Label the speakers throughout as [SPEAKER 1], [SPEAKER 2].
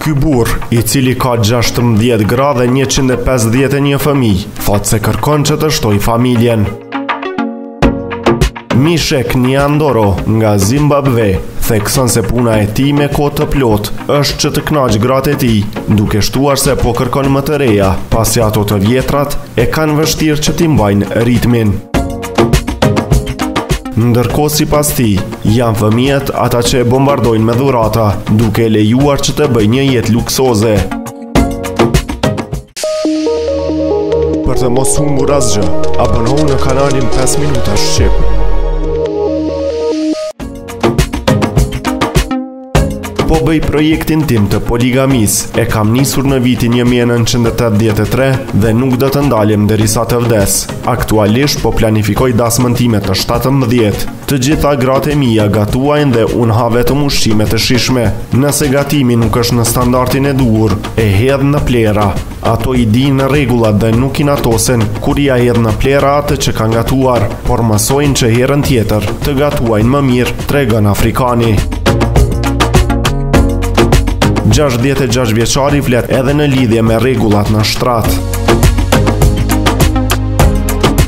[SPEAKER 1] Ky burrë, i cili ka 16 gra dhe 151 fëmijë, thotë se kërkon që të shtojë familjen. Mishek Niandoro nga Zimbabwe thekson se puna e tij me kohë të plotë është që të kënaqë gratë e tij, duke shtuar se po kërkon më të reja, pasi ato të vjetrat e kanë vështirë që t'i mbajnë ritmin. Ndërkohë sipas tij, janë fëmijet ata që e bombardojnë me dhurata, duke e lejuar që të bëjë një jetë luksoze. Për të mos humbur asgjë, abonohu në kanalin 5 Minuta Shqip. Po bëj projektin tim të poligamisë, e kam nisur në vitin 1983 dhe nuk do të ndalem derisa të vdes. Aktualisht po planifikoj dasmën time të 17. Të gjitha gratë e mia gatuajnë dhe unë ha vetëm ushqime të shijshme. Nëse gatimi nuk është në standardin e duhur, e hedh në plehra. Ato i dinë rregullat dhe nuk inatosen kur ia hedh në plehra atë që kanë gatuar, por mësojnë që herën tjetër të gatuajnë më mirë, tregon afrikani. 66-vjeçari flet edhe në lidhje me rregullat në shtrat.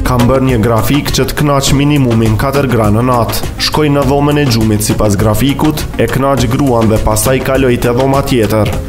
[SPEAKER 1] Kam bërë një grafik që të kënaq minimumin 4 gra në natë. Shkoj në dhomën e gjumit sipas grafikut, e kënaq gruan dhe pastaj kaloj te dhoma tjetër.